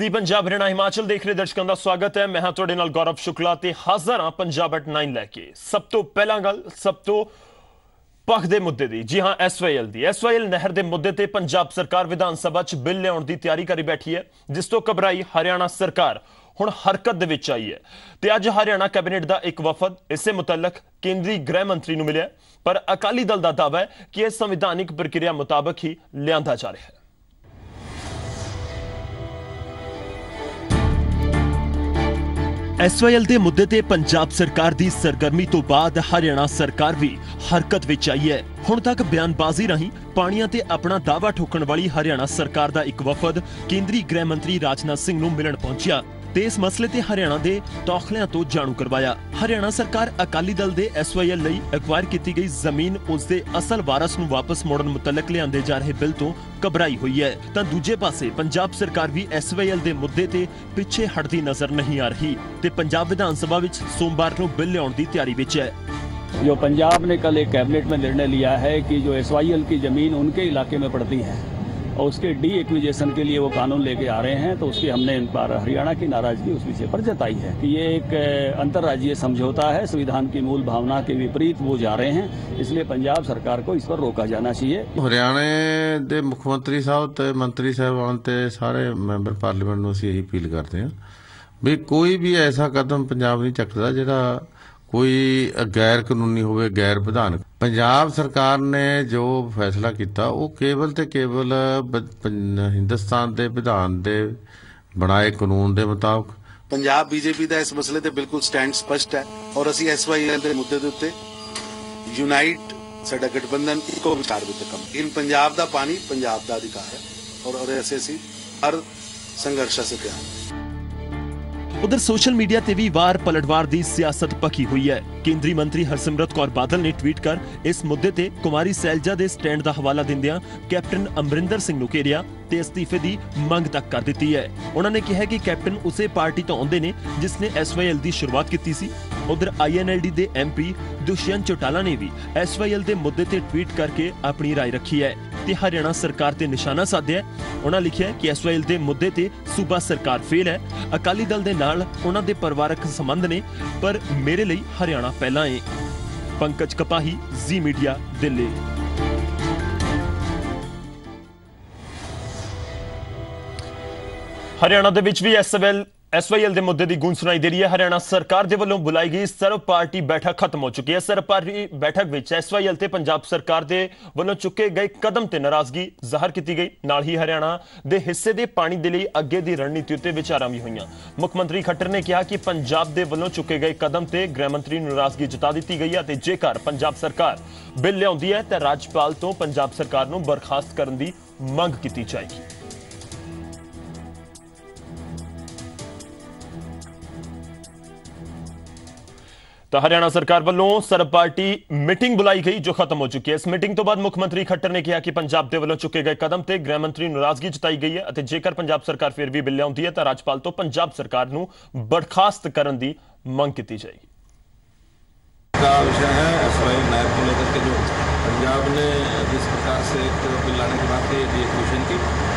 ਜੀ, ਪੰਜਾਬ ਹਰਿਆਣਾ ਹਿਮਾਚਲ ਦੇਖ ਰਹੇ ਦਰਸ਼ਕਾਂ ਦਾ ਸਵਾਗਤ ਹੈ। ਮੈਂ ਹਾਂ ਤੁਹਾਡੇ ਨਾਲ ਗੌਰਵ ਸ਼ੁਕਲਾ ਤੇ ਹਾਜ਼ਰ ਹਾਂ ਪੰਜਾਬ ਐਟ 9 ਲੈ ਕੇ। ਸਭ ਤੋਂ ਪਹਿਲਾਂ ਗੱਲ, ਸਭ ਤੋਂ ਪੱਖ ਦੇ ਮੁੱਦੇ ਦੀ। ਜੀ ਹਾਂ ਐਸਵਾਈਐਲ ਦੀ। ਐਸਵਾਈਐਲ ਨਹਿਰ ਦੇ ਮੁੱਦੇ ਤੇ ਪੰਜਾਬ ਸਰਕਾਰ ਵਿਧਾਨ ਸਭਾ 'ਚ ਬਿੱਲ ਲਿਆਉਣ ਦੀ ਤਿਆਰੀ ਕਰੀ ਬੈਠੀ ਹੈ, ਜਿਸ ਤੋਂ ਘਬਰਾਈ ਹਰਿਆਣਾ ਸਰਕਾਰ ਹੁਣ ਹਰਕਤ ਦੇ ਵਿੱਚ ਆਈ ਹੈ। ਤੇ ਅੱਜ ਹਰਿਆਣਾ ਕੈਬਨਿਟ ਦਾ ਇੱਕ ਵਫਦ, ਇਸੇ ਮੁਤਲਕ ਕੇਂਦਰੀ ਗ੍ਰਹਿ ਮੰਤਰੀ ਨੂੰ ਮਿਲਿਆ ਪਰ ਅਕਾਲੀ ਦਲ ਦਾ ਦਾਅਵਾ ਹੈ ਕਿ ਇਹ ਸੰਵਿਧਾਨਿਕ ਪ੍ਰਕਿਰਿਆ ਮੁਤਾਬਕ ਹੀ ਲਿਆਂਦਾ ਜਾ ਰਿਹਾ ਹੈ। ਐਸਵਾਈਐਲ ਦੇ ਮੁੱਦੇ ਤੇ ਪੰਜਾਬ ਸਰਕਾਰ ਦੀ ਸਰਗਰਮੀ ਤੋਂ ਬਾਅਦ ਹਰਿਆਣਾ ਸਰਕਾਰ ਵੀ ਹਰਕਤ ਵਿੱਚ ਆਈ ਹੈ। ਹੁਣ ਤੱਕ ਬਿਆਨਬਾਜ਼ੀ ਰਾਹੀਂ ਪਾਣੀਆਂ ਤੇ ਆਪਣਾ ਦਾਅਵਾ ਠੋਕਣ ਵਾਲੀ ਹਰਿਆਣਾ ਸਰਕਾਰ ਦਾ ਇੱਕ ਵਫਦ ਕੇਂਦਰੀ ਗ੍ਰਹਿ ਮੰਤਰੀ ਰਾਜਨਾਥ ਸਿੰਘ ਨੂੰ ਮਿਲਣ ਪਹੁੰਚਿਆ ਤੇ ਇਸ ਮਸਲੇ ਤੇ ਹਰਿਆਣਾ ਦੇ ਤੌਖਲਿਆਂ ਤੋਂ ਜਾਣੂ ਕਰਵਾਇਆ। ਹਰਿਆਣਾ ਸਰਕਾਰ ਅਕਾਲੀ ਦਲ ਦੇ ਐਸਵਾਈਐਲ ਲਈ ਐਕਵਾਇਰ ਕੀਤੀ ਗਈ ਜ਼ਮੀਨ ਉਸ ਦੇ ਅਸਲ ਵਾਰਸ ਨੂੰ ਵਾਪਸ ਮੋੜਨ ਮੁਤਲਕ ਲਿਆਂਦੇ ਜਾ ਰਹੇ ਬਿੱਲ ਤੋਂ ਘਬਰਾਈ ਹੋਈ ਹੈ ਤਾਂ ਦੂਜੇ ਪਾਸੇ ਪੰਜਾਬ ਸਰਕਾਰ ਵੀ ਐਸਵਾਈਐਲ ਦੇ ਮੁੱਦੇ ਤੇ ਪਿੱਛੇ ਹਟਦੀ ਨਜ਼ਰ ਨਹੀਂ ਆ ਰਹੀ ਤੇ ਪੰਜਾਬ ਵਿਧਾਨ ਸਭਾ ਵਿੱਚ ਸੋਮਵਾਰ ਨੂੰ ਬਿੱਲ ਲਿਆਉਣ ਦੀ ਤਿਆਰੀ ਵਿੱਚ ਹੈ जो पंजाब ने कल एक कैबिनेट में निर्णय लिया है कि जो एस की ज़मीन उनके इलाके में पड़ती है और उसके डी एक्विजेशन के लिए वो कानून लेके आ रहे हैं तो उसकी हमने इन पर हरियाणा की नाराजगी उस विषय पर जताई है कि ये एक अंतर्राज्यीय समझौता है संविधान की मूल भावना के विपरीत वो जा रहे हैं इसलिए पंजाब सरकार को इस पर रोका जाना चाहिए ਹਰਿਆਣੇ ਦੇ ਮੁੱਖ ਮੰਤਰੀ ਸਾਹਿਬ ਤੇ ਮੰਤਰੀ ਸਾਹਿਬਾਨ ਤੇ ਸਾਰੇ ਮੈਂਬਰ ਪਾਰਲੀਮੈਂਟ ਨੂੰ ਅਸੀਂ ਇਹੀ ਅਪੀਲ ਕਰਦੇ ਹਾਂ ਵੀ ਕੋਈ ਵੀ ਐਸਾ ਕਦਮ ਪੰਜਾਬ ਨਹੀਂ ਚੱਕਦਾ ਜਿਹੜਾ ਕੋਈ ਗੈਰ ਕਾਨੂੰਨੀ ਹੋਵੇ, ਗੈਰ ਵਿਧਾਨਕ ਪੰਜਾਬ ਸਰਕਾਰ ਨੇ ਜੋ ਫੈਸਲਾ ਕੀਤਾ, ਉਹ ਕੇਵਲ ਤੇ ਕੇਵਲ ਹਿੰਦੁਸਤਾਨ ਦੇ ਵਿਧਾਨ ਦੇ ਬਣਾਏ ਕਾਨੂੰਨ ਦੇ ਮੁਤਾਬਕ। ਪੰਜਾਬ ਬੀਜੇਪੀ ਦਾ ਇਸ ਮਸਲੇ ਤੇ ਬਿਲਕੁਲ ਸਟੈਂਡ ਸਪਸ਼ਟ ਹੈ ਔਰ ਅਸੀਂ ਐਸਵਾਈਐਲ ਦੇ ਮੁੱਦੇ ਦੇ ਉੱਤੇ ਯੂਨਾਈਟ ਸਾਡਾ ਗਠਬੰਧਨ ਇੱਕੋ ਵਿਚਾਰ ਵਿੱਚ ਕੰਮ ਇਨ ਪੰਜਾਬ ਦਾ ਪਾਣੀ, ਪੰਜਾਬ ਦਾ ਅਧਿਕਾਰ ਹੈ ਔਰ ਔਰ ਐਸੇ ਅਸੀਂ ਹਰ ਸੰਘਰਸ਼ ਸੇ ਤਿਆਰ ਉਧਰ ਸੋਸ਼ਲ ਮੀਡੀਆ ਤੇ ਵੀ ਵਾਰ ਪਲਟਵਾਰ ਦੀ ਸਿਆਸਤ ਪੱਕੀ ਹੋਈ ਹੈ ਕੇਂਦਰੀ ਮੰਤਰੀ ਹਰਸਿਮਰਤ ਕੌਰ ਬਾਦਲ ਨੇ ਟਵੀਟ ਕਰ ਇਸ ਮੁੱਦੇ ਤੇ ਕੁਮਾਰੀ ਸੈਲਜਾ ਦੇ ਸਟੈਂਡ ਦਾ ਹਵਾਲਾ ਦਿੰਦਿਆਂ ਕੈਪਟਨ ਅਮਰਿੰਦਰ ਸਿੰਘ ਨੂੰ ਘੇਰਿਆ ਤੇ ਅਸਤੀਫੇ ਦੀ ਮੰਗ ਤੱਕ ਕਰ ਦਿੱਤੀ ਹੈ ਉਹਨਾਂ ਨੇ ਕਿਹਾ ਕਿ ਕੈਪਟਨ ਉਸੇ ਪਾਰਟੀ ਤੋਂ ਆਉਂਦੇ ਨੇ ਜਿਸ ਨੇ ਐਸਵਾਈਐਲ ਦੀ ਸ਼ੁਰੂਆਤ ਕੀਤੀ ਸੀ ਉਧਰ ਆਈਐਨਐਲਡੀ ਦੇ ਐਮਪੀ ਦੁਸ਼ਯੰਤ ਚੌਟਾਲਾ ਨੇ ਵੀ ਐਸਵਾਈਐਲ ਦੇ ਮੁੱਦੇ ਤੇ ਟਵੀਟ ਕਰਕੇ ਆਪਣੀ رائے ਰੱਖੀ ਹੈ ਤੇ ਹਰਿਆਣਾ ਸਰਕਾਰ ਤੇ ਨਿਸ਼ਾਨਾ ਸਾਧਿਆ ਉਹਨਾਂ ਲਿਖਿਆ ਕਿ ਐਸਵਾਈਐਲ ਦੇ ਮੁੱਦੇ ਤੇ ਸੂਬਾ ਸਰਕਾਰ ਫੇਲ ਹੈ। ਅਕਾਲੀ ਦਲ ਦੇ ਨਾਲ ਉਹਨਾਂ ਦੇ ਪਰਿਵਾਰਕ ਸੰਬੰਧ ਨੇ, ਪਰ ਮੇਰੇ ਲਈ ਹਰਿਆਣਾ ਪਹਿਲਾਂ ਹੈ ਪੰਕਜ ਕਪਾਹੀ, ਜ਼ੀ ਮੀਡੀਆ, ਦਿੱਲੀ। ਹਰਿਆਣਾ ਦੇ ਵਿੱਚ ਵੀ ਐਸਐਲ ਐਸਵਾਈਐਲ ਦੇ ਮੁੱਦੇ ਦੀ ਗੂੰਜ ਸੁਣਾਈ ਦੇ ਰਹੀ ਹੈ। ਹਰਿਆਣਾ ਸਰਕਾਰ ਦੇ ਵੱਲੋਂ ਬੁਲਾਈ ਗਈ ਸਰਵ ਪਾਰਟੀ ਬੈਠਕ ਖਤਮ ਹੋ ਚੁੱਕੀ ਹੈ। ਸਰਵ ਪਾਰਟੀ ਬੈਠਕ ਵਿੱਚ ਐਸਵਾਈਐਲ ਤੇ ਪੰਜਾਬ ਸਰਕਾਰ ਦੇ ਵੱਲੋਂ ਚੁੱਕੇ ਗਏ ਕਦਮ ਤੇ ਨਾਰਾਜ਼ਗੀ ਜ਼ਾਹਰ ਕੀਤੀ ਗਈ। ਨਾਲ ਹੀ ਹਰਿਆਣਾ ਦੇ ਹਿੱਸੇ ਦੇ ਪਾਣੀ ਦੇ ਲਈ ਅੱਗੇ ਦੀ ਰਣਨੀਤੀ ਉੱਤੇ ਵਿਚਾਰਾਂ ਵੀ ਹੋਈਆਂ। ਮੁੱਖ ਮੰਤਰੀ ਖੱਟਰ ਨੇ ਕਿਹਾ ਕਿ ਪੰਜਾਬ ਦੇ ਵੱਲੋਂ ਚੁੱਕੇ ਗਏ ਕਦਮ ਤੇ ਗ੍ਰਹਿ ਮੰਤਰੀ ਨੂੰ ਨਾਰਾਜ਼ਗੀ ਜਤਾ ਦਿੱਤੀ ਗਈ ਹੈ ਤੇ ਜੇਕਰ ਪੰਜਾਬ ਸਰਕਾਰ ਬਿੱਲ ਲਿਆਉਂਦੀ ਹੈ ਤਾਂ ਰਾਜਪਾਲ ਤੋਂ ਪੰਜਾਬ ਸਰਕਾਰ ਨੂੰ ਬਰਖਾਸਤ ਕਰਨ ਦੀ ਮੰਗ ਕੀਤੀ ਜਾਏਗੀ। ਤਾਂ ਹਰਿਆਣਾ ਸਰਕਾਰ ਵੱਲੋਂ ਸਰਬ ਪਾਰਟੀ ਮੀਟਿੰਗ ਬੁਲਾਈ ਗਈ ਜੋ ਖਤਮ ਹੋ ਚੁੱਕੀ ਹੈ ਇਸ ਮੀਟਿੰਗ ਤੋਂ ਬਾਅਦ ਮੁੱਖ ਮੰਤਰੀ ਖੱਟਰ ਨੇ ਕਿਹਾ ਕਿ ਪੰਜਾਬ ਦੇ ਵੱਲੋਂ ਚੁੱਕੇ ਗਏ ਕਦਮ ਤੇ ਗ੍ਰਹਿ ਮੰਤਰੀ ਨੂੰ ਨਾਰਾਜ਼ਗੀ ਜਤਾਈ ਗਈ ਹੈ ਅਤੇ ਜੇਕਰ ਪੰਜਾਬ ਸਰਕਾਰ ਫਿਰ ਵੀ ਬਿੱਲ ਲਿਆਉਂਦੀ ਹੈ ਤਾਂ ਰਾਜਪਾਲ ਤੋਂ ਪੰਜਾਬ ਸਰਕਾਰ ਨੂੰ ਬਰਖਾਸਤ ਕਰਨ ਦੀ ਮੰਗ ਕੀਤੀ ਜਾਏਗੀ का विषय है एसवाई नैब को लेकर के जो पंजाब ने जिस प्रकार से एक बिल लाने की बात की डी एक्विजिशन की अब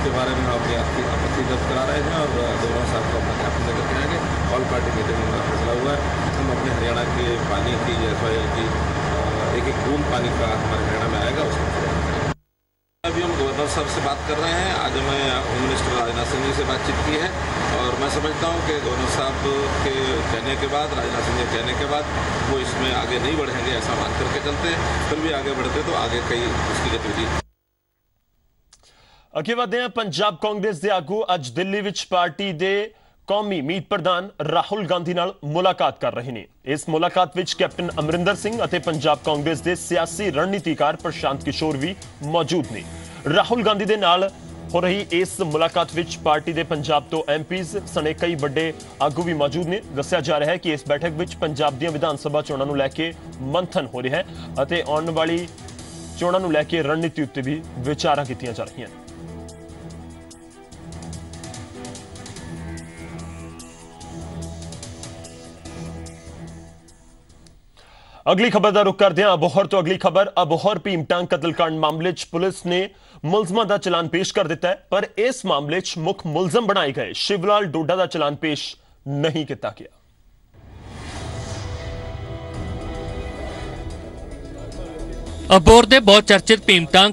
उसके बारे में अपनी आपकी आपत्ति दर्ज करा रहे हैं और दोनों साहब को अपना ज्ञापन लेकर के आएँगे ऑल पार्टी मीटिंग में फैसला हुआ है। हम अपने हरियाणा के पानी की एस की एक एक बूंद पानी का हमारे हरियाणा में आएगा, उसको अभी हम गवर्नर साहब से बात कर रहे हैं। आज हमें होम मिनिस्टर राजनाथ सिंह जी से बातचीत की है और मैं समझता हूँ कि गवर्नर साहब के कहने के बाद, राजनाथ सिंह के कहने के बाद वो इसमें आगे नहीं बढ़ेंगे, ऐसा मान करके चलते हैं। फिर भी आगे बढ़ते तो आगे कई उसकी गतिविधि ਅੱਗੇ ਵਧਦੇ ਹਾਂ। ਪੰਜਾਬ ਕਾਂਗਰਸ ਦੇ ਆਗੂ ਅੱਜ ਦਿੱਲੀ ਵਿੱਚ ਪਾਰਟੀ ਦੇ ਕੌਮੀ ਮੀਤ ਪ੍ਰਧਾਨ ਰਾਹੁਲ ਗਾਂਧੀ ਨਾਲ ਮੁਲਾਕਾਤ ਕਰ ਰਹੇ ਨੇ। ਇਸ ਮੁਲਾਕਾਤ ਵਿੱਚ ਕੈਪਟਨ ਅਮਰਿੰਦਰ ਸਿੰਘ ਅਤੇ ਪੰਜਾਬ ਕਾਂਗਰਸ ਦੇ ਸਿਆਸੀ ਰਣਨੀਤੀਕਾਰ ਪ੍ਰਸ਼ਾਂਤ ਕਿਸ਼ੋਰ ਵੀ ਮੌਜੂਦ ਨੇ। ਰਾਹੁਲ ਗਾਂਧੀ ਦੇ ਨਾਲ ਹੋ ਰਹੀ ਇਸ ਮੁਲਾਕਾਤ ਵਿੱਚ ਪਾਰਟੀ ਦੇ ਪੰਜਾਬ ਤੋਂ ਐਮਪੀਜ਼ ਸਣੇ ਕਈ ਵੱਡੇ ਆਗੂ ਵੀ ਮੌਜੂਦ ਨੇ। ਦੱਸਿਆ ਜਾ ਰਿਹਾ ਹੈ ਕਿ ਇਸ ਬੈਠਕ ਵਿੱਚ ਪੰਜਾਬ ਦੀਆਂ ਵਿਧਾਨ ਸਭਾ ਚੋਣਾਂ ਨੂੰ ਲੈ ਕੇ ਮੰਥਨ ਹੋ ਰਿਹਾ ਹੈ ਅਤੇ ਆਉਣ ਵਾਲੀ ਚੋਣਾਂ ਨੂੰ ਲੈ ਕੇ ਰਣਨੀਤੀ ਉੱਤੇ ਵੀ ਵਿਚਾਰਾਂ ਕੀਤੀਆਂ ਜਾ ਰਹੀਆਂ ਨੇ। ਅਗਲੀ ਖਬਰ ਦਾ ਰੁਕ ਕਰਦੇ ਹਾਂ। ਅਬੋਹਰ ਤੋਂ ਅਗਲੀ ਖਬਰ। ਅਬੋਹਰ ਭੀਮਟਾਂ ਕਤਲकांड ਮਾਮਲੇ 'ਚ ਪੁਲਿਸ ਨੇ ਮੁਲਜ਼ਮਾਂ ਦਾ ਚਲਾਨ ਪੇਸ਼ ਕਰ ਦਿੱਤਾ ਹੈ, ਪਰ ਇਸ ਮਾਮਲੇ 'ਚ ਮੁੱਖ ਮੁਲਜ਼ਮ ਬਣਾਏ ਗਏ। ਸ਼ਿਵਲਾਲ ਡੋਡਾ ਦਾ ਚਲਾਨ ਪੇਸ਼ ਨਹੀਂ ਕੀਤਾ ਗਿਆ। ਅਬੋਰ ਦੇ ਬਹੁਤ ਚਰਚਿਤ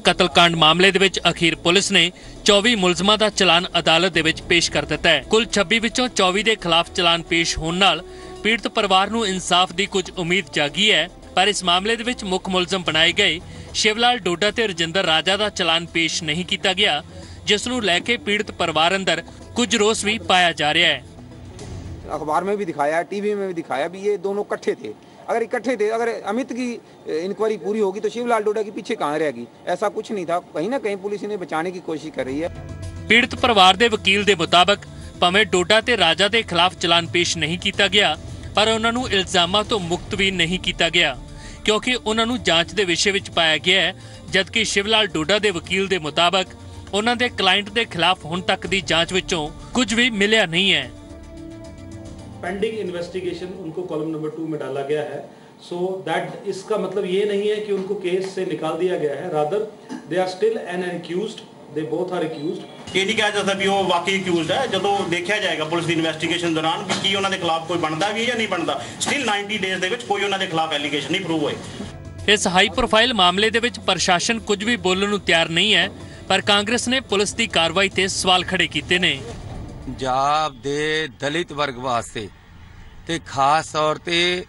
ਕਤਲ ਕਾਂਡ ਮਾਮਲੇ ਦੇ ਵਿੱਚ ਅਖੀਰ ਪੁਲਿਸ ਨੇ 24 ਮੁਲਜ਼ਮਾਂ ਦਾ ਚਲਾਨ ਅਦਾਲਤ ਦੇ ਵਿੱਚ ਪੇਸ਼ ਕਰ ਦਿੱਤਾ ਹੈ। ਕੁੱਲ 26 ਵਿੱਚੋਂ 24 ਦੇ ਖਿਲਾਫ ਚਲਾਨ ਪੇਸ਼ ਹੋਣ ਨਾਲ ਪੀੜਤ ਪਰਿਵਾਰ ਨੂੰ ਇਨਸਾਫ ਦੀ ਕੁਝ ਉਮੀਦ ਜਾਗੀ ਹੈ ਪਰ ਇਸ ਮਾਮਲੇ ਦੇ ਵਿੱਚ ਮੁੱਖ ਮੁਲਜ਼ਮ ਬਣਾਏ ਗਏ ਸ਼ਿਵਲਾਲ ਡੋਡਾ ਤੇ ਰਜਿੰਦਰ ਰਾਜਾ ਦਾ ਚਲਾਨ ਪੇਸ਼ ਨਹੀਂ ਕੀਤਾ ਗਿਆ ਜਿਸ ਨੂੰ ਲੈ ਕੇ ਪੀੜਤ ਪਰਿਵਾਰ ਅੰਦਰ ਕੁਝ ਰੋਸ ਵੀ ਪਾਇਆ ਜਾ ਰਿਹਾ ਹੈ अखबार में भी दिखाया टीवी में भी दिखाया भी ये दोनों इकट्ठे थे अगर इकट्ठे थे अगर अमित की इंक्वायरी पूरी होगी तो शिवलाल डोडा के पीछे कहाँ रहेगी ऐसा कुछ नहीं था कहीं ना कहीं पुलिस इन्हें बचाने की कोशिश कर रही है ਪੀੜਤ ਪਰਿਵਾਰ ਦੇ ਵਕੀਲ ਦੇ ਮੁਤਾਬਕ ਭਾਵੇਂ ਡੋਡਾ ਤੇ ਰਾਜਾ ਦੇ ਖਿਲਾਫ ਚਲਾਨ ਪੇਸ਼ ਨਹੀਂ ਕੀਤਾ ਗਿਆ ਪਰ ਉਹਨਾਂ ਨੂੰ ਇਲਜ਼ਾਮਾਂ ਤੋਂ ਮੁਕਤ ਵੀ ਨਹੀਂ ਕੀਤਾ ਗਿਆ ਕਿਉਂਕਿ ਉਹਨਾਂ ਨੂੰ ਜਾਂਚ ਦੇ ਵਿਸ਼ੇ ਵਿੱਚ ਪਾਇਆ ਗਿਆ ਹੈ ਜਦਕਿ ਸ਼ਿਵਲਾਲ ਡੋਡਾ ਦੇ ਵਕੀਲ ਦੇ ਮੁਤਾਬਕ ਉਹਨਾਂ ਦੇ ਕਲਾਇੰਟ ਦੇ ਖਿਲਾਫ ਹੁਣ ਤੱਕ ਦੀ ਜਾਂਚ ਵਿੱਚੋਂ ਕੁਝ ਵੀ ਮਿਲਿਆ ਨਹੀਂ ਹੈ पेंडिंग इन्वेस्टिगेशन उनको कॉलम नंबर टू में डाला गया है सो दैट इसका मतलब ये नहीं है कि उनको केस से निकाल दिया गया है rather they are still an accused ਦੇ ਬਹੁਤ ਸਾਰੇ ਅਕਿਊਜ਼ਡ ਇਹ ਨਹੀਂ ਕਿਹਾ ਜਾ ਵੀ ਉਹ ਵਾਕਈ ਅਕਿਊਜ਼ਡ ਹੈ। ਜਦੋਂ ਦੇਖਿਆ ਜਾਏਗਾ ਪੁਲਿਸ ਦੀ ਇਨਵੈਸਟੀਗੇਸ਼ਨ ਦੌਰਾਨ ਕਿ ਕੀ ਉਹਨਾਂ ਦੇ ਖਿਲਾਫ ਕੋਈ ਬਣਦਾ ਵੀ ਹੈ ਜਾਂ ਨਹੀਂ ਬਣਦਾ। ਸਟਿਲ 90 ਡੇਜ਼ ਦੇ ਵਿੱਚ ਕੋਈ ਉਹਨਾਂ ਦੇ ਖਿਲਾਫ ਐਲੀਗੇਸ਼ਨ ਨਹੀਂ ਪ੍ਰੂਵ ਹੋਏ। ਇਸ ਹਾਈ ਪ੍ਰੋਫਾਈਲ ਮਾਮਲੇ ਦੇ ਵਿੱਚ ਪ੍ਰਸ਼ਾਸਨ ਕੁਝ ਵੀ ਬੋਲਣ ਨੂੰ ਤਿਆਰ ਨਹੀਂ ਹੈ ਪਰ ਕਾਂਗਰਸ ਨੇ ਪੁਲਿਸ ਦੀ ਕਾਰਵਾਈ ਤੇ ਸਵਾਲ ਖੜੇ ਕੀਤੇ ਨੇ। ਪੰਜਾਬ ਦੇ ਦਲਿਤ ਵਰਗ ਵਾਸਤੇ ਤੇ ਖਾਸ ਤੌਰ ਤੇ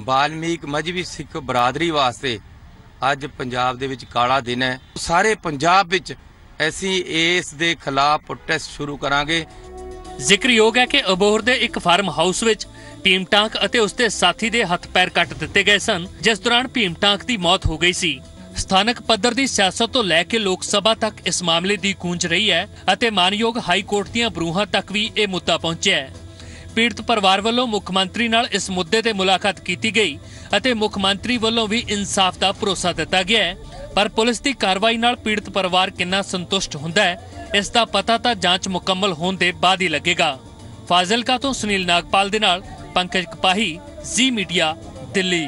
ਬਾਲਮੀਕ ਮਜਬੀ ਸਿੱਖ ਬਰਾਦਰੀ ਵਾਸਤੇ ਅੱਜ ਪੰਜਾਬ ਦੇ ਵਿੱਚ ਕਾਲਾ ਦਿਨ ਹੈ। ਸਾਰੇ ਪੰਜਾਬ ਵਿੱਚ ਅਸੀਂ ਇਸ ਦੇ ਖਿਲਾਫ ਪ੍ਰੋਟੈਸਟ ਸ਼ੁਰੂ ਕਰਾਂਗੇ। ਜ਼ਿਕਰਯੋਗ ਹੈ ਕਿ ਅਬੋਹਰ ਦੇ ਇੱਕ ਫਾਰਮ ਹਾਊਸ ਵਿੱਚ ਭੀਮ ਟਾਂਕ ਅਤੇ ਉਸਦੇ ਸਾਥੀ ਦੇ ਹੱਥ ਪੈਰ ਕੱਟ ਦਿੱਤੇ ਗਏ ਸਨ, ਜਿਸ ਦੌਰਾਨ ਭੀਮ ਟਾਂਕ ਦੀ ਮੌਤ ਹੋ ਗਈ ਸੀ। ਸਥਾਨਕ ਪੱਧਰ ਦੀ ਸਿਆਸਤ ਤੋਂ ਲੈ ਕੇ ਲੋਕ ਸਭਾ ਤੱਕ ਇਸ ਮਾਮਲੇ ਦੀ ਗੂੰਜ ਰਹੀ ਹੈ ਅਤੇ ਮਾਨਯੋਗ ਹਾਈ ਕੋਰਟ ਦੀਆਂ ਬਰੂਹਾਂ ਤੱਕ ਵੀ ਇਹ ਮੁੱਦਾ ਪਹੁੰਚਿਆ ਹੈ। ਪੀੜਤ ਪਰਿਵਾਰ ਵੱਲੋਂ ਮੁੱਖ ਮੰਤਰੀ ਨਾਲ ਇਸ ਮੁੱਦੇ ਤੇ ਮੁਲਾਕਾਤ ਕੀਤੀ ਗਈ ਅਤੇ ਮੁੱਖ ਮੰਤਰੀ ਵੱਲੋਂ ਵੀ ਇਨਸਾਫ ਦਾ ਭਰੋਸਾ ਦਿੱਤਾ ਗਿਆ ਹੈ। ਪਰ ਪੁਲਿਸ ਦੀ ਕਾਰਵਾਈ ਨਾਲ ਪੀੜਤ ਪਰਿਵਾਰ ਕਿੰਨਾ ਸੰਤੁਸ਼ਟ ਹੁੰਦਾ ਹੈ, ਇਸ ਦਾ ਪਤਾ ਤਾਂ ਜਾਂਚ ਮੁਕੰਮਲ ਹੋਣ ਦੇ ਬਾਅਦ ਹੀ ਲੱਗੇਗਾ। ਫਾਜ਼ਿਲਕਾ ਤੋਂ ਸੁਨੀਲ ਨਾਗਪਾਲ ਦੇ ਨਾਲ ਪੰਕਜ ਕਪਾਹੀ, ਜ਼ੀ ਮੀਡੀਆ, ਦਿੱਲੀ।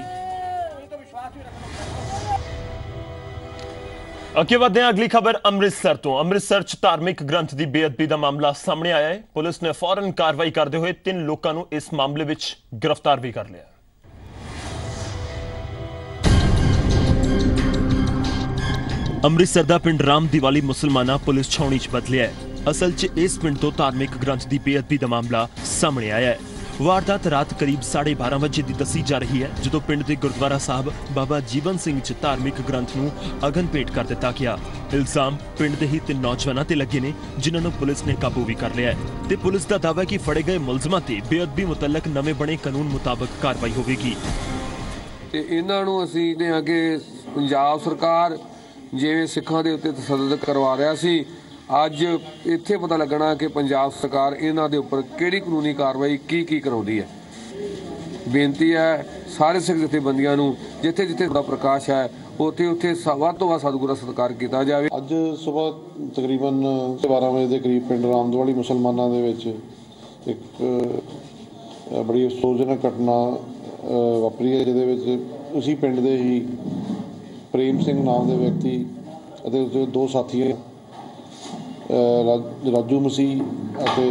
ਅੱਗੇ ਵਧਦੇ ਹਾਂ ਅਗਲੀ ਖਬਰ ਅੰਮ੍ਰਿਤਸਰ ਤੋਂ। ਅੰਮ੍ਰਿਤਸਰ 'ਚ ਧਾਰਮਿਕ ਗ੍ਰੰਥ ਦੀ ਬੇਅਦਬੀ ਦਾ ਮਾਮਲਾ ਸਾਹਮਣੇ ਆਇਆ ਹੈ। ਪੁਲਿਸ ਨੇ ਫੌਰਨ ਕਾਰਵਾਈ ਕਰਦੇ ਹੋਏ ਤਿੰਨ ਲੋਕਾਂ ਨੂੰ ਇਸ ਮਾਮਲੇ ਵਿੱਚ ਗ੍ਰਿਫਤਾਰ ਵੀ ਕਰ ਲਿਆ ਅੰਮ੍ਰਿਤਸਰ ਦਾ ਪਿੰਡ ਰਾਮ ਦੀਵਾਲੀ ਮੁਸਲਮਾਨਾ ਪੁਲਿਸ ਛਾਉਣੀ 'ਚ ਬਦਲਿਆ ਅਸਲ 'ਚ ਇਸ ਪਿੰਡ ਤੋਂ ਧਾਰਮਿਕ ਗ੍ਰੰਥ ਦੀ ਬੇਅਦਬੀ ਦਾ ਮਾਮਲਾ ਸਾਹਮਣੇ ਆਇਆ ਹੈ। ਵਾਰਦਾਤ ਰਾਤ ਕਰੀਬ 12:30 ਵਜੇ ਦੀ ਦੱਸੀ ਜਾ ਰਹੀ ਹੈ, ਜਦੋਂ ਪਿੰਡ ਦੇ ਗੁਰਦੁਆਰਾ ਸਾਹਿਬ ਬਾਬਾ ਜੀਵਨ ਸਿੰਘ 'ਚ ਧਾਰਮਿਕ ਗ੍ਰੰਥ ਨੂੰ ਅਗਨ ਭੇਟ ਕਰ ਦਿੱਤਾ ਗਿਆ। ਇਲਜ਼ਾਮ ਪਿੰਡ ਦੇ ਹੀ ਤਿੰਨ ਨੌਜਵਾਨਾਂ ਤੇ ਲੱਗੇ ਨੇ, ਜਿਨ੍ਹਾਂ ਨੂੰ ਪੁਲਿਸ ਨੇ ਕਾਬੂ ਵੀ ਕਰ ਲਿਆ ਹੈ। ਤੇ ਪੁਲਿਸ ਦਾ ਦਾਅਵਾ ਹੈ ਕਿ ਫੜੇ ਗਏ ਮੁਲਜ਼ਮਾਂ ਤੇ ਬੇਅਦਬੀ ਮੁਤਲਕ ਨਵੇਂ ਬਣੇ ਕਾਨੂੰਨ ਮੁਤਾਬਕ ਕਾਰਵਾਈ ਹੋਵੇਗੀ। ਤੇ ਇਹਨਾਂ ਨੂੰ ਅਸੀਂ ਨੇ ਅੱਗੇ ਪੰਜਾਬ ਸਰਕਾਰ ਜਿਵੇਂ ਸਿੱਖਾਂ ਦੇ ਉੱਤੇ ਤਸੱਦਦ ਕਰਵਾ ਰਿਹਾ ਸੀ, ਅੱਜ ਇੱਥੇ ਪਤਾ ਲੱਗਣਾ ਕਿ ਪੰਜਾਬ ਸਰਕਾਰ ਇਹਨਾਂ ਦੇ ਉੱਪਰ ਕਿਹੜੀ ਕਾਨੂੰਨੀ ਕਾਰਵਾਈ ਕੀ ਕੀ ਕਰਾਉਂਦੀ ਹੈ। ਬੇਨਤੀ ਹੈ ਸਾਰੇ ਸਿੱਖ ਜਥੇਬੰਦੀਆਂ ਨੂੰ ਜਿੱਥੇ ਜਿੱਥੇ ਦਾ ਪ੍ਰਕਾਸ਼ ਹੈ ਉੱਥੇ ਉੱਥੇ ਸ- ਵੱਧ ਤੋਂ ਵੱਧ ਸਤਿਗੁਰੂ ਦਾ ਸਤਿਕਾਰ ਕੀਤਾ ਜਾਵੇ। ਅੱਜ ਸਵੇਰ ਤਕਰੀਬਨ 12 ਵਜੇ ਦੇ ਕਰੀਬ ਪਿੰਡ ਰਾਮਦਵਾਲੀ ਮੁਸਲਮਾਨਾਂ ਦੇ ਵਿੱਚ ਇੱਕ ਬੜੀ ਅਫਸੋਸਜਨਕ ਘਟਨਾ ਵਾਪਰੀ ਹੈ, ਜਿਹਦੇ ਵਿੱਚ ਉਸੇ ਪਿੰਡ ਦੇ ਹੀ ਪ੍ਰੇਮ ਸਿੰਘ ਨਾਮ ਦੇ ਵਿਅਕਤੀ ਅਤੇ ਉਸਦੇ ਦੋ ਸਾਥੀ ਰਾਜ- ਰਾਜੂ ਮਸੀਹ ਅਤੇ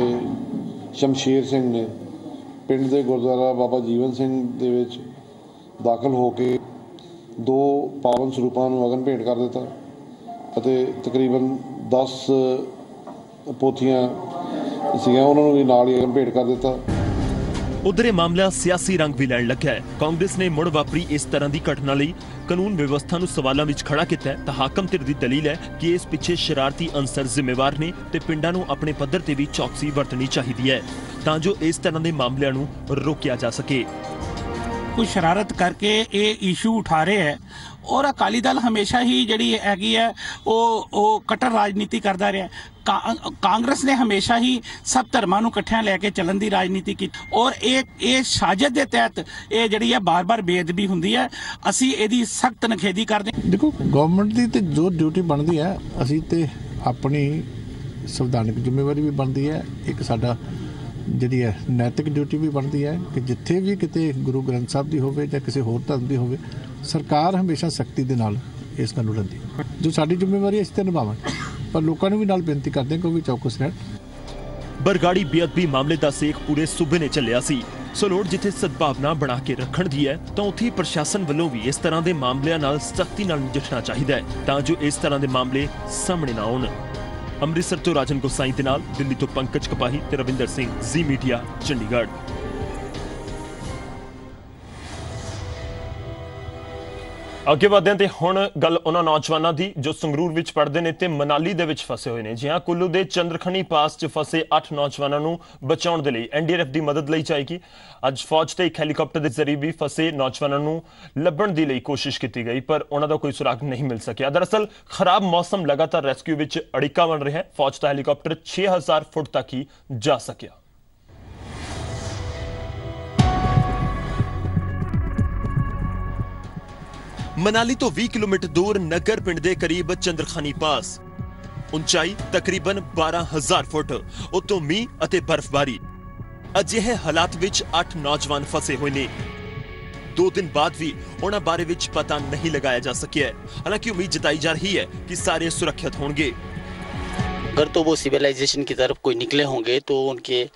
ਸ਼ਮਸ਼ੇਰ ਸਿੰਘ ਨੇ ਪਿੰਡ ਦੇ ਗੁਰਦੁਆਰਾ ਬਾਬਾ ਜੀਵਨ ਸਿੰਘ ਦੇ ਵਿੱਚ ਦਾਖਲ ਹੋ ਕੇ ਦੋ ਪਾਵਨ ਸਰੂਪਾਂ ਨੂੰ ਅਗਨ ਭੇਟ ਕਰ ਦਿੱਤਾ ਅਤੇ ਤਕਰੀਬਨ 10 ਪੋਥੀਆਂ ਸੀਗੀਆਂ, ਉਹਨਾਂ ਨੂੰ ਵੀ ਨਾਲ ਹੀ ਅਗਨ ਭੇਟ ਕਰ ਦਿੱਤਾ। ਉਧਰ ਇਹ ਮਾਮਲਾ ਸਿਆਸੀ ਰੰਗ ਵੀ ਲੈਣ ਲੱਗਾ ਹੈ। ਕਾਂਗਰਸ ਨੇ ਮੁੜ ਵਾਪਰੀ ਇਸ ਤਰ੍ਹਾਂ ਦੀ ਘਟਨਾ ਲਈ ਕਾਨੂੰਨ ਵਿਵਸਥਾ ਨੂੰ ਸਵਾਲਾਂ ਵਿੱਚ ਖੜਾ ਕੀਤਾ ਹੈ। ਤਾਂ ਹਾਕਮ ਧਿਰ ਦੀ ਦਲੀਲ ਹੈ ਕਿ ਇਸ ਪਿੱਛੇ ਸ਼ਰਾਰਤੀ ਅੰਸਰ ਜ਼ਿੰਮੇਵਾਰ ਨੇ ਤੇ ਪਿੰਡਾਂ ਨੂੰ ਆਪਣੇ ਪੱਧਰ ਤੇ ਵੀ ਚੌਕਸੀ ਵਰਤਣੀ ਚਾਹੀਦੀ ਹੈ। ਤਾਂ ਜੋ ਇਸ ਤਰ੍ਹਾਂ ਦੇ ਮਾਮਲਿਆਂ ਨੂੰ ਰੋਕਿਆ ਜਾ ਸਕੇ। ਕੋਈ ਸ਼ਰਾਰਤ ਕਰਕੇ ਇਹ ਇਸ਼ੂ ਉਠਾ ਰਹੇ ਹੈ। ਔਰ ਅਕਾਲੀ ਦਲ ਹਮੇਸ਼ਾ ਹੀ ਜਿਹੜੀ ਹੈਗੀ ਹੈ, ਉਹ ਉਹ ਕਟਰ ਰਾਜਨੀਤੀ ਕਰਦਾ ਰਿਹਾ। ਕਾ- ਕਾਂਗਰਸ ਨੇ ਹਮੇਸ਼ਾ ਹੀ ਸਭ ਧਰਮਾਂ ਨੂੰ ਇਕੱਠਿਆਂ ਲੈ ਕੇ ਚੱਲਣ ਦੀ ਰਾਜਨੀਤੀ ਕੀਤੀ। ਔਰ ਇਹ ਇਹ ਸਾਜ਼ਿਸ਼ ਦੇ ਤਹਿਤ ਇਹ ਜਿਹੜੀ ਹੈ, ਬਾਰ-ਬਾਰ ਬੇਅਦਬੀ ਹੁੰਦੀ ਹੈ। ਅਸੀਂ ਇਹਦੀ ਸਖਤ ਨਖੇਦੀ ਕਰਦੇ ਹਾਂ। ਦੇਖੋ ਗਵਰਨਮੈਂਟ ਦੀ ਤੇ ਜੋ ਡਿਊਟੀ ਬਣਦੀ ਹੈ, ਅਸੀਂ ਤੇ ਆਪਣੀ ਸੰਵਿਧਾਨਕ ਜ਼ਿੰਮੇਵਾਰੀ ਵੀ ਬਣਦੀ ਹੈ। ਇੱਕ ਸਾਡਾ ਜਿਹੜੀ ਹੈ ਨੈਤਿਕ ਡਿਊਟੀ ਵੀ ਬਣਦੀ ਹੈ ਕਿ ਜਿੱਥੇ ਵੀ ਕਿਤੇ ਗੁਰੂ ਗ੍ਰੰਥ ਸਾਹਿਬ ਦੀ ਹੋਵੇ ਜਾਂ ਕਿਸੇ ਹੋਰ ਧਰਮ ਦੀ ਹੋਵੇ, ਸਰਕਾਰ ਹਮੇਸ਼ਾ ਸਖਤੀ ਦੇ ਨਾਲ ਇਸ ਗੱਲ ਨੂੰ ਲੈਂਦੀ ਹੈ। ਜੋ ਸਾਡੀ ਜ਼ਿੰਮੇਵਾਰੀ ਹੈ ਇਸ ਤੇ ਨਿਭਾਵਾਂਗੇ। ਪਰ ਲੋਕਾਂ ਨੂੰ ਵੀ ਨਾਲ ਬੇਨਤੀ ਕਰਦੇ ਹਾਂ ਕਿ ਉਹ ਵੀ ਚੌਕਸ ਰਹਿਣ। ਬਰਗਾੜੀ ਬੇਅਦਬੀ ਮਾਮਲੇ ਦਾ ਸੇਖ ਪੂਰੇ ਸੂਬੇ ਨੇ ਚੱਲਿਆ ਸੀ। ਸੋ ਲੋੜ ਜਿੱਥੇ ਸਦਭਾਵਨਾ ਬਣਾ ਕੇ ਰੱਖਣ ਦੀ ਹੈ, ਤਾਂ ਉੱਥੇ ਪ੍ਰਸ਼ਾਸਨ ਵੱਲੋਂ ਵੀ ਇਸ ਤਰ੍ਹਾਂ ਦੇ ਮਾਮਲਿਆਂ ਨਾਲ ਸਖਤੀ ਨਾਲ ਨਜਿੱਠਣਾ ਚਾਹੀਦਾ ਹੈ, ਤਾਂ ਜੋ ਇਸ ਤਰ੍ਹਾਂ ਦੇ ਮਾਮਲੇ ਸਾਹਮਣੇ ਨਾ ਆਉਣ। ਅੰਮ੍ਰਿਤਸਰ ਤੋਂ ਰਾਜਨ ਗੋਸਾਈ ਦੇ ਨਾਲ, ਦਿੱਲੀ ਤੋਂ ਪੰਕਜ ਕਪਾਹੀ ਤੇ ਰਵਿੰਦਰ ਸਿੰਘ, ਜ਼ੀ ਮੀਡੀਆ, ਚੰਡੀਗੜ੍ਹ। ਅੱਗੇ ਵਧਦੇ ਹਾਂ ਤੇ ਹੁਣ ਗੱਲ ਉਹਨਾਂ ਨੌਜਵਾਨਾਂ ਦੀ ਜੋ ਸੰਗਰੂਰ ਵਿੱਚ ਪੜ੍ਹਦੇ ਨੇ ਤੇ ਮਨਾਲੀ ਦੇ ਵਿੱਚ ਫਸੇ ਹੋਏ ਨੇ। ਜੀ ਹਾਂ, ਕੁੱਲੂ ਦੇ ਚੰਦਰਖਣੀ ਪਾਸ 'ਚ ਫਸੇ 8 ਨੌਜਵਾਨਾਂ ਨੂੰ ਬਚਾਉਣ ਦੇ ਲਈ ਐਨਡੀਆਰਐਫ ਦੀ ਮਦਦ ਲਈ ਜਾਏਗੀ। ਅੱਜ ਫੌਜ ਤੇ ਇੱਕ ਹੈਲੀਕਾਪਟਰ ਦੇ ਜ਼ਰੀਏ ਵੀ ਫਸੇ ਨੌਜਵਾਨਾਂ ਨੂੰ ਲੱਭਣ ਦੀ ਲਈ ਕੋਸ਼ਿਸ਼ ਕੀਤੀ ਗਈ, ਪਰ ਉਹਨਾਂ ਦਾ ਕੋਈ ਸੁਰਾਗ ਨਹੀਂ ਮਿਲ ਸਕਿਆ। ਦਰਅਸਲ, ਖਰਾਬ ਮੌਸਮ ਲਗਾਤਾਰ ਰੈਸਕਿਊ ਵਿੱਚ ਅੜਿੱਕਾ ਬਣ ਰਿਹਾ ਹੈ। ਫੌਜ ਦਾ ਹੈਲੀਕਾਪਟਰ 6000 ਫੁੱਟ ਤੱਕ ਹੀ ਜਾ ਸਕਿਆ। ਮਨਾਲੀ ਤੋਂ 20 ਕਿਲੋਮੀਟਰ ਦੂਰ ਨਗਰ ਪਿੰਡ ਦੇ ਕਰੀਬ ਚੰਦਰਖਾਨੀ ਪਾਸ ਉਚਾਈ ਤਕਰੀਬਨ 12000 ਫੁੱਟ ਉਤੋਂ ਮੀਂਹ ਅਤੇ ਬਰਫ਼ਬਾਰੀ ਅਜਿਹੇ ਹਾਲਾਤ ਵਿੱਚ 8 ਨੌਜਵਾਨ ਫਸੇ ਹੋਏ ਨੇ ਦੋ ਦਿਨ ਬਾਅਦ ਵੀ ਉਹਨਾਂ ਬਾਰੇ ਵਿੱਚ ਪਤਾ ਨਹੀਂ ਲਗਾਇਆ ਜਾ ਸਕਿਆ ਹੈ ਹਾਲਾਂਕਿ ਉਮੀਦ ਜਤਾਈ ਜਾ ਰਹੀ ਹੈ ਕਿ ਸਾਰੇ ਸੁਰੱਖਿਅਤ होंगे अगर तो वो सिविलाइजेशन की तरफ कोई निकले होंगे तो उनके अ,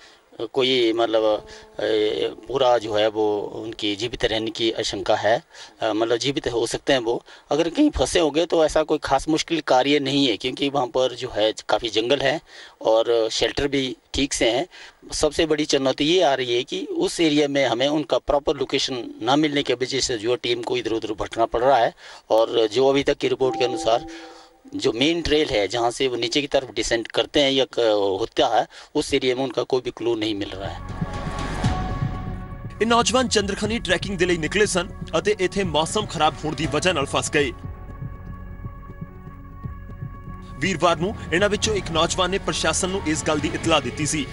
कोई मतलब पूरा जो है वो उनकी जीवित रहने की आशंका है। मतलब जीवित हो सकते हैं वो। अगर कहीं फंसे होंगे तो ऐसा कोई खास मुश्किल कार्य नहीं है, क्योंकि वहाँ पर जो है काफ़ी जंगल है और शेल्टर भी ठीक से हैं। सबसे बड़ी चुनौती ये आ रही है कि उस एरिया में हमें उनका प्रॉपर लोकेशन ना मिलने की वजह से जो टीम को इधर उधर भटकना पड़ रहा है और जो अभी तक की रिपोर्ट के अनुसार जो मेन ट्रेल है जहाँ से वो नीचे की तरफ डिसेंट करते हैं या क- होता है उस एरिया में उनका कोई भी क्लू नहीं मिल रहा है ਇਹ ਨੌਜਵਾਨ ਚੰਦਰਖਨੀ ਟਰੈਕਿੰਗ ਦੇ ਲਈ ਨਿਕਲੇ ਸਨ ਅਤੇ ਇੱਥੇ ਮੌਸਮ ਖਰਾਬ ਹੋਣ ਦੀ ਵਜ੍ਹਾ ਨਾਲ ਫਸ ਗਏ ਵੀਰਵਾਰ ਨੂੰ ਇਹਨਾਂ ਵਿੱਚੋਂ ਇੱਕ ਨੌਜਵਾਨ ਨੇ ਪ੍ਰਸ਼ਾਸਨ ਨੂੰ ਇਸ ਗੱਲ ਦੀ ਇਤਲਾਹ ਦਿੱਤੀ ਸੀ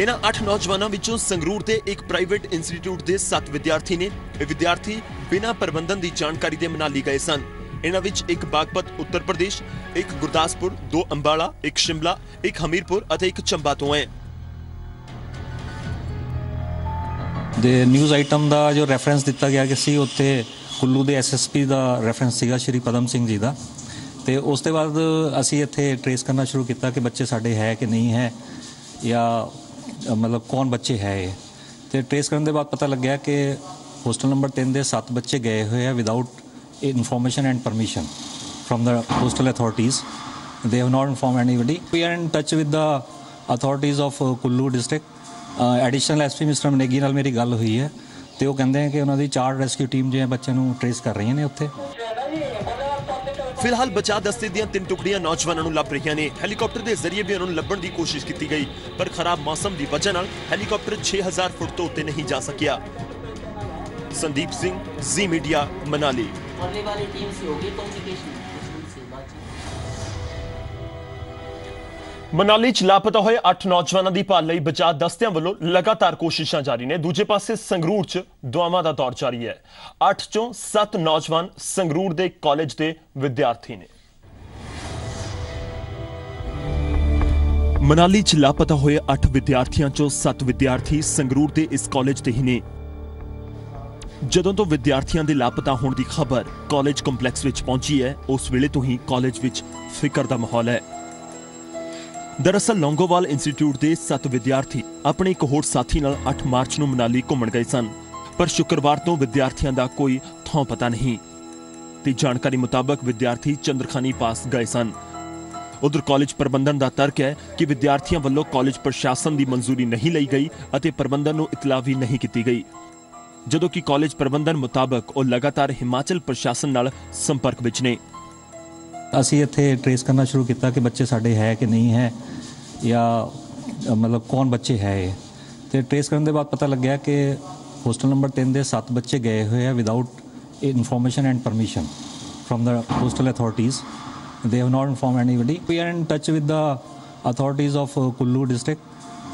ਇਹਨਾਂ 8 ਨੌਜਵਾਨਾਂ ਵਿੱਚੋਂ ਸੰਗਰੂਰ ਦੇ ਇੱਕ ਪ੍ਰਾਈਵੇਟ ਇੰਸਟੀਚਿਊਟ ਦੇ 7 ਵਿਦਿਆਰਥੀ ਨੇ ਇਹ ਵਿਦਿਆਰਥੀ ਬਿਨਾਂ ਪ੍ਰਬੰਧਨ ਦੀ ਜਾਣਕਾਰੀ ਦੇ ਮਨਾਲੀ ਗਏ ਸਨ ਇਹਨਾਂ ਵਿੱਚ ਇੱਕ ਬਾਗਪਤ, ਉੱਤਰ ਪ੍ਰਦੇਸ਼, ਇੱਕ ਗੁਰਦਾਸਪੁਰ, ਦੋ ਅੰਬਾਲਾ, ਇੱਕ ਸ਼ਿਮਲਾ, ਇੱਕ ਹਮੀਰਪੁਰ ਅਤੇ ਇੱਕ ਚੰਬਾ ਤੋਂ ਹੈ। ਦੇ ਨਿਊਜ਼ ਆਈਟਮ ਦਾ ਜੋ ਰੈਫਰੈਂਸ ਦਿੱਤਾ ਗਿਆ ਕਿ ਸੀ, ਉੱਥੇ ਕੁੱਲੂ ਦੇ ਐਸਐਸਪੀ ਦਾ ਰੈਫਰੈਂਸ ਸੀਗਾ, ਸ਼੍ਰੀ ਪਦਮ ਸਿੰਘ ਜੀ ਦਾ। ਤੇ ਉਸ ਤੋਂ ਬਾਅਦ ਅਸੀਂ ਇੱਥੇ ਟਰੇਸ ਕਰਨਾ ਸ਼ੁਰੂ ਕੀਤਾ ਕਿ ਬੱਚੇ ਸਾਡੇ ਹੈ ਕਿ ਨਹੀਂ ਹੈ, ਜਾਂ ਮਤਲਬ ਕੌਣ ਬੱਚੇ ਹੈ ਇਹ। ਤੇ ਟਰੇਸ ਕਰਨ ਦੇ ਬਾਅਦ ਪਤਾ ਲੱਗਿਆ ਕਿ ਹੋਸਟਲ ਨੰਬਰ 3 ਦੇ 7 ਬੱਚੇ ਗਏ ਹੋਏ ਆ without information and permission from the postal authorities. They have not informed anybody. We are in touch with the authorities of uh, Kullu district. Uh, additional SP ਮਨੇਗੀ ਨਾਲ ਮੇਰੀ ਗੱਲ ਹੋਈ ਹੈ ਤੇ ਉਹ ਕਹਿੰਦੇ ਆ ਕਿ ਉਹਨਾਂ ਦੀ ਚਾਰ ਰੈਸਕਿਊ ਟੀਮ ਜੋ ਬੱਚਿਆਂ ਨੂੰ ਟਰੇਸ ਕਰ ਰਹੀਆਂ ਨੇ ਉੱਥੇ ਫਿਲਹਾਲ ਬਚਾਅ ਦਸਤੇ ਦੀਆਂ ਤਿੰਨ ਟੁਕੜੀਆਂ ਨੌਜਵਾਨਾਂ ਨੂੰ ਲੱਭ ਰਹੀਆਂ ਨੇ ਹੈਲੀਕਾਪਟਰ ਦੇ ਜ਼ਰੀਏ ਵੀ ਉਹਨਾਂ ਨੂੰ ਲੱਭਣ ਦੀ ਕੋਸ਼ਿਸ਼ ਕੀਤੀ ਗਈ ਪਰ ਖਰਾਬ ਮੌਸਮ ਦੀ ਵਜ੍ਹਾ ਨਾਲ ਹੈਲੀਕਾਪਟਰ 6000 ਫੁੱਟ ਤੋਂ ਉੱਤੇ ਨਹੀਂ ਜਾ ਸਕਿਆ ਸੰਦੀਪ ਸਿੰਘ ਜ਼ੀ ਮੀਡੀਆ ਮਨਾਲੀ अगली वाली टीम से होगी कम्युनिकेशन उनसे बातचीत ਮਨਾਲੀ 'ਚ ਲਾਪਤਾ ਹੋਏ 8 ਨੌਜਵਾਨਾਂ ਦੀ ਭਾਲ ਲਈ ਬਚਾਅ ਦਸਤਿਆਂ ਵੱਲੋਂ ਲਗਾਤਾਰ ਕੋਸ਼ਿਸ਼ਾਂ ਜਾਰੀ ਨੇ ਦੂਜੇ ਪਾਸੇ ਸੰਗਰੂਰ 'ਚ ਦੁਆਵਾਂ ਦਾ ਦੌਰ ਜਾਰੀ ਹੈ 8 ਚੋਂ 7 ਨੌਜਵਾਨ ਸੰਗਰੂਰ ਦੇ ਕਾਲਜ ਦੇ ਵਿਦਿਆਰਥੀ ਨੇ ਮਨਾਲੀ 'ਚ ਲਾਪਤਾ ਹੋਏ 8 ਵਿਦਿਆਰਥੀਆਂ 'ਚੋਂ 7 ਵਿਦਿਆਰਥੀ ਸੰਗਰੂਰ ਦੇ ਇਸ ਕਾਲਜ ਦੇ ਹੀ ਨੇ ਜਦੋਂ ਤੋਂ ਵਿਦਿਆਰਥੀਆਂ ਦੇ ਲਾਪਤਾ ਹੋਣ ਦੀ ਖਬਰ ਕਾਲਜ ਕੰਪਲੈਕਸ ਵਿੱਚ ਪਹੁੰਚੀ ਹੈ, ਉਸ ਵੇਲੇ ਤੋਂ ਹੀ ਕਾਲਜ ਵਿੱਚ ਫਿਕਰ ਦਾ ਮਾਹੌਲ ਹੈ। ਦਰਅਸਲ, ਲੌਂਗੋਵਾਲ ਇੰਸਟੀਚਿਊਟ ਦੇ 7 ਵਿਦਿਆਰਥੀ ਆਪਣੇ ਇੱਕ ਹੋਰ ਸਾਥੀ ਨਾਲ 8 ਮਾਰਚ ਨੂੰ ਮਨਾਲੀ ਘੁੰਮਣ ਗਏ ਸਨ, ਪਰ ਸ਼ੁੱਕਰਵਾਰ ਤੋਂ ਵਿਦਿਆਰਥੀਆਂ ਦਾ ਕੋਈ ਥਾਂ ਪਤਾ ਨਹੀਂ ਤੇ ਜਾਣਕਾਰੀ ਮੁਤਾਬਕ ਵਿਦਿਆਰਥੀ ਚੰਦਰਖਾਨੀ ਪਾਸ ਗਏ ਸਨ। ਉਧਰ ਕਾਲਜ ਪ੍ਰਬੰਧਨ ਦਾ ਤਰਕ ਹੈ ਕਿ ਵਿਦਿਆਰਥੀਆਂ ਵੱਲੋਂ ਕਾਲਜ ਪ੍ਰਸ਼ਾਸਨ ਦੀ ਮਨਜ਼ੂਰੀ ਨਹੀਂ ਲਈ ਗਈ ਅਤੇ ਪ੍ਰਬੰਧਨ ਨੂੰ ਇਤਲਾਹ ਵੀ ਨਹੀਂ ਕੀਤੀ ਗਈ। ਜਦੋਂ ਕਿ ਕਾਲਜ ਪ੍ਰਬੰਧਨ ਮੁਤਾਬਕ ਉਹ ਲਗਾਤਾਰ ਹਿਮਾਚਲ ਪ੍ਰਸ਼ਾਸਨ ਨਾਲ ਸੰਪਰਕ ਵਿੱਚ ਨੇ ਅਸੀਂ ਇੱਥੇ ਟਰੇਸ ਕਰਨਾ ਸ਼ੁਰੂ ਕੀਤਾ ਕਿ ਬੱਚੇ ਸਾਡੇ ਹੈ ਕਿ ਨਹੀਂ ਹੈ ਜਾਂ ਮਤਲਬ ਕੌਣ ਬੱਚੇ ਹੈ ਇਹ ਤੇ ਟਰੇਸ ਕਰਨ ਦੇ ਬਾਅਦ ਪਤਾ ਲੱਗਿਆ ਕਿ ਹੋਸਟਲ ਨੰਬਰ 3 ਦੇ 7 ਬੱਚੇ ਗਏ ਹੋਏ ਆ without information and permission from the hostel authorities. They have not informed anybody. We are in touch with the authorities of uh, Kullu district.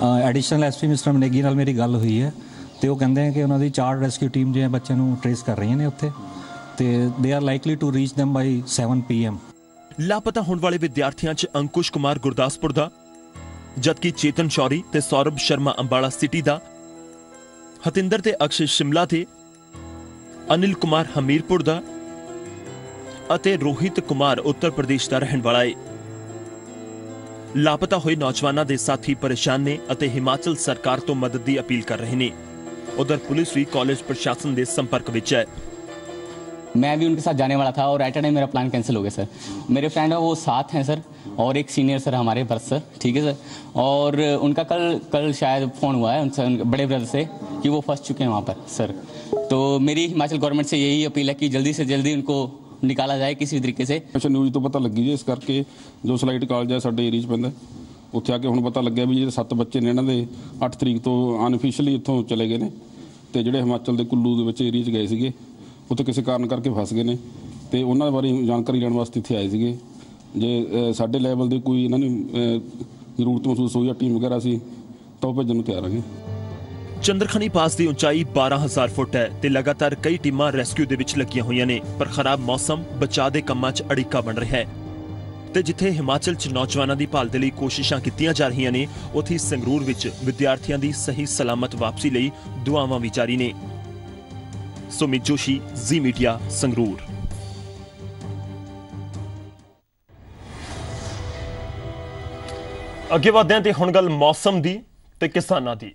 Uh, additional SP Mr. ਮਨੇਗੀ ਨਾਲ ਮੇਰੀ ਗੱਲ ਹੋਈ ਹੈ ਤੇ ਉਹ ਕਹਿੰਦੇ ਆ ਕਿ ਉਹਨਾਂ ਦੀ ਚਾਰ ਰੈਸਕਿਊ ਟੀਮ ਜੋ ਬੱਚਿਆਂ ਨੂੰ ਟਰੇਸ ਕਰ ਰਹੀਆਂ ਨੇ ਉੱਥੇ ਤੇ they are likely to reach them by 7 pm ਲਾਪਤਾ ਹੋਣ ਵਾਲੇ ਵਿਦਿਆਰਥੀਆਂ 'ਚ ਅੰਕੁਸ਼ ਕੁਮਾਰ ਗੁਰਦਾਸਪੁਰ ਦਾ, ਜਦਕਿ ਚੇਤਨ ਸ਼ੌਰੀ ਤੇ ਸੌਰਭ ਸ਼ਰਮਾ ਅੰਬਾਲਾ ਸਿਟੀ ਦਾ, ਹਤਿੰਦਰ ਤੇ ਅਕਸ਼ੇ ਸ਼ਿਮਲਾ ਦੇ, ਅਨਿਲ ਕੁਮਾਰ ਹਮੀਰਪੁਰ ਦਾ ਅਤੇ ਰੋਹਿਤ ਕੁਮਾਰ ਉੱਤਰ ਪ੍ਰਦੇਸ਼ ਦਾ ਰਹਿਣ ਵਾਲਾ ਹੈ ਲਾਪਤਾ ਹੋਏ ਨੌਜਵਾਨਾਂ ਦੇ ਸਾਥੀ ਪਰੇਸ਼ਾਨ ਨੇ ਅਤੇ ਹਿਮਾਚਲ ਸਰਕਾਰ ਤੋਂ ਮਦਦ ਦੀ ਅਪੀਲ ਕਰ ਰਹੇ ਨੇ। ਉਧਰ ਪੁਲਿਸ ਵੀ ਕਾਲਜ ਪ੍ਰਸ਼ਾਸਨ ਦੇ ਸੰਪਰਕ ਵਿੱਚ ਹੈ मैं भी उनके साथ जाने वाला था और एट टाइम मेरा प्लान कैंसिल हो गया सर मेरे फ्रेंड है वो साथ हैं सर और एक सीनियर सर हमारे बर्थ सर ठीक है सर और उनका कल कल शायद फ़ोन हुआ है उनसे उनके बड़े ब्रदर से कि वो फंस चुके हैं वहाँ पर सर तो मेरी हिमाचल गवर्नमेंट से यही अपील है कि जल्दी से जल्दी उनको निकाला जाए किसी भी तरीके से ਅੱਛਾ ਨਿਊਜ਼ ਤੋਂ ਪਤਾ ਲੱਗੀ ਜੀ ਇਸ ਕਰਕੇ ਜੋ ਸਲਾਈਟ ਕਾਲਜ ਹੈ ਸਾਡੇ ਏਰੀਆ 'ਚ ਪੈਂਦਾ ਉੱਥੇ ਆ ਕੇ ਹੁਣ ਪਤਾ ਲੱਗਿਆ ਵੀ ਜਿਹੜੇ ਸੱਤ ਬੱਚੇ ਨੇ ਇਹਨਾਂ ਦੇ 8 ਤਰੀਕ ਤੋਂ ਅਨਅਫੀਸ਼ੀਅਲੀ ਇੱਥੋਂ ਚਲੇ ਗਏ ਨੇ ਤੇ ਜਿਹੜੇ ਹਿਮਾਚਲ ਦੇ ਕੁੱਲੂ ਦੇ ਵਿੱਚ ਏਰੀਆ 'ਚ ਗਏ ਸੀਗੇ, ਉੱਥੇ ਕਿਸੇ ਕਾਰਨ ਕਰਕੇ ਫਸ ਗਏ ਨੇ ਤੇ ਉਹਨਾਂ ਬਾਰੇ ਜਾਣਕਾਰੀ ਲੈਣ ਵਾਸਤੇ ਇੱਥੇ ਆਏ ਸੀਗੇ। ਜੇ ਸਾਡੇ ਲੈਵਲ ਦੇ ਕੋਈ ਇਹਨਾਂ ਨੂੰ ਜ਼ਰੂਰਤ ਮਹਿਸੂਸ ਹੋਈ ਜਾਂ ਟੀਮ ਵਗੈਰਾ ਸੀ, ਤਾਂ ਉਹ ਭੇਜਣ ਨੂੰ ਤਿਆਰ ਹੈਗੇ ਚੰਦਰਖਨੀ ਪਾਸ ਦੀ ਉਚਾਈ 12000 ਫੁੱਟ ਹੈ ਤੇ ਲਗਾਤਾਰ ਕਈ ਟੀਮਾਂ ਰੈਸਕਿਊ ਦੇ ਵਿੱਚ ਲੱਗੀਆਂ ਹੋਈਆਂ ਨੇ, ਪਰ ਖਰਾਬ ਮੌਸਮ, ਬਚਾਅ ਦੇ ਕੰਮਾਂ 'ਚ ਅੜਿੱਕਾ ਬਣ ਰਿਹਾ ਹੈ। ਤੇ ਜਿੱਥੇ ਹਿਮਾਚਲ 'ਚ ਨੌਜਵਾਨਾਂ ਦੀ ਭਾਲ ਦੇ ਲਈ ਕੋਸ਼ਿਸ਼ਾਂ ਕੀਤੀਆਂ ਜਾ ਰਹੀਆਂ ਨੇ, ਉੱਥੇ ਸੰਗਰੂਰ ਵਿੱਚ ਵਿਦਿਆਰਥੀਆਂ ਦੀ ਸਹੀ ਸਲਾਮਤ ਵਾਪਸੀ ਲਈ ਦੁਆਵਾਂ ਵੀ ਜਾਰੀ ਨੇ। Sumit Joshi, Zee Media, Sangrur. ਅੱਗੇ ਵਧਦੇ ਹਾਂ ਤੇ ਹੁਣ ਗੱਲ ਮੌਸਮ ਦੀ ਤੇ ਕਿਸਾਨਾਂ ਦੀ।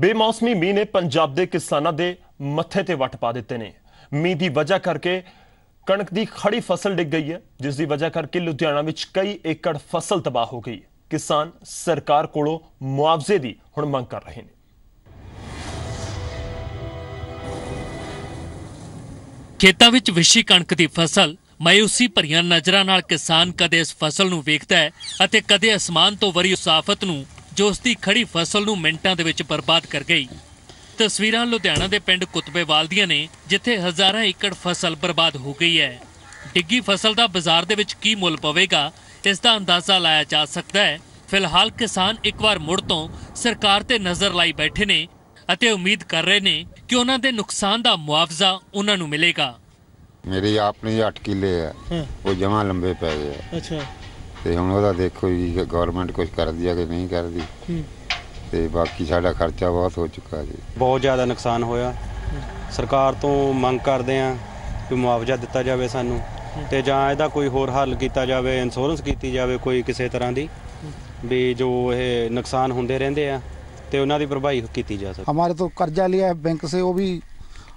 ਬੇਮੌਸਮੀ ਮੀਂਹ ਨੇ ਪੰਜਾਬ ਦੇ ਕਿਸਾਨਾਂ ਦੇ ਮੱਥੇ ਤੇ ਵੱਟ ਪਾ ਦਿੱਤੇ ਨੇ। ਮੀਂਹ ਦੀ ਵਜ੍ਹਾ ਕਰਕੇ ਕਣਕ ਦੀ ਖੜੀ ਫਸਲ ਡਿੱਗ ਗਈ ਹੈ ਜਿਸ ਦੀ ਵਜ੍ਹਾ ਕਰਕੇ ਲੁਧਿਆਣਾ ਵਿੱਚ ਕਈ ਏਕੜ ਫਸਲ ਤਬਾਹ ਹੋ ਗਈ ਹੈ। ਕਿਸਾਨ ਸਰਕਾਰ ਕੋਲੋਂ ਮੁਆਵਜ਼ੇ ਦੀ ਹੁਣ ਮੰਗ ਕਰ ਰਹੇ ਨੇ। ਖੇਤਾਂ ਵਿੱਚ ਵਿਸ਼ੀ ਕਣਕ ਦੀ ਫਸਲ ਮਾਇੂਸੀ ਭਰੀਆਂ ਨਜ਼ਰਾਂ ਨਾਲ ਕਿਸਾਨ ਕਦੇ ਇਸ ਫਸਲ ਨੂੰ ਵੇਖਦਾ ਹੈ ਅਤੇ ਕਦੇ ਅਸਮਾਨ ਤੋਂ ਵਰੀ ਉਸ ਨੂੰ, ਜੋ ਉਸ ਦੀ ਖੜੀ ਫਸਲ ਨੂੰ ਮਿੰਟਾਂ ਦੇ ਵਿੱਚ ਬਰਬਾਦ ਕਰ ਗਈ। ਤਸਵੀਰਾਂ ਲੁਧਿਆਣਾ ਦੇ ਪਿੰਡ ਕੁਤਬੇਵਾਲ ਦੀਆਂ ਨੇ ਜਿੱਥੇ ਹਜ਼ਾਰਾਂ ਏਕੜ ਫਸਲ ਬਰਬਾਦ ਹੋ ਗਈ ਹੈ। ਡਿੱਗੀ ਫਸਲ ਦਾ ਬਾਜ਼ਾਰ ਦੇ ਵਿੱਚ ਕੀ ਮੁੱਲ ਪਵੇਗਾ ਇਸ ਦਾ ਅੰਦਾਜ਼ਾ ਲਾਇਆ ਜਾ ਸਕਦਾ ਹੈ। ਫਿਲਹਾਲ ਕਿਸਾਨ ਇੱਕ ਵਾਰ ਮੁੜ ਤੋਂ ਸਰਕਾਰ ਤੇ ਨਜ਼ਰ ਲਾਈ ਬੈਠੇ ਨੇ ਅਤੇ ਉਮੀਦ ਕਰ ਰਹੇ ਨੇ ਕਿ ਉਹਨਾਂ ਦੇ ਨੁਕਸਾਨ ਦਾ ਮੁਆਵਜ਼ਾ ਉਹਨਾਂ ਨੂੰ ਮਿਲੇਗਾ। ਮੇਰੀ ਆਪਣੀ 8 ਕਿੱਲੇ ਆ ਉਹ ਜਮਾ ਲੰਬੇ ਪੈ ਗਏ ਅੱਛਾ। ਤੇ ਹੁਣ ਉਹਦਾ ਦੇਖੋ ਜੀ ਗਵਰਨਮੈਂਟ ਕੁਝ ਕਰਦੀ ਆ ਕਿ ਨਹੀਂ ਕਰਦੀ। ਹੂੰ। ਤੇ ਬਾਕੀ ਸਾਡਾ ਖਰਚਾ ਬਹੁਤ ਹੋ ਚੁੱਕਾ ਜੀ ਬਹੁਤ ਜ਼ਿਆਦਾ ਨੁਕਸਾਨ ਹੋਇਆ ਸਰਕਾਰ ਤੋਂ ਮੰਗ ਕਰਦੇ ਆ ਕਿ ਮੁਆਵਜ਼ਾ ਦਿੱਤਾ ਜਾਵੇ ਸਾਨੂੰ ਤੇ ਜਾਂ ਇਹਦਾ ਕੋਈ ਹੋਰ ਹੱਲ ਕੀਤਾ ਜਾਵੇ ਇੰਸ਼ੋਰੈਂਸ ਕੀਤੀ ਜਾਵੇ ਕੋਈ ਕਿਸੇ ਤਰ੍ਹਾਂ ਦੀ ਵੀ ਜੋ ਇਹ ਨੁਕਸਾਨ ਹੁੰਦੇ ਰਹਿੰਦੇ ਆ ਤੇ ਉਹਨਾਂ ਦੀ ਭਰਪਾਈ ਕੀਤੀ ਜਾ ਸਕੇ हमारे तो कर्जा लिया है बैंक से वो भी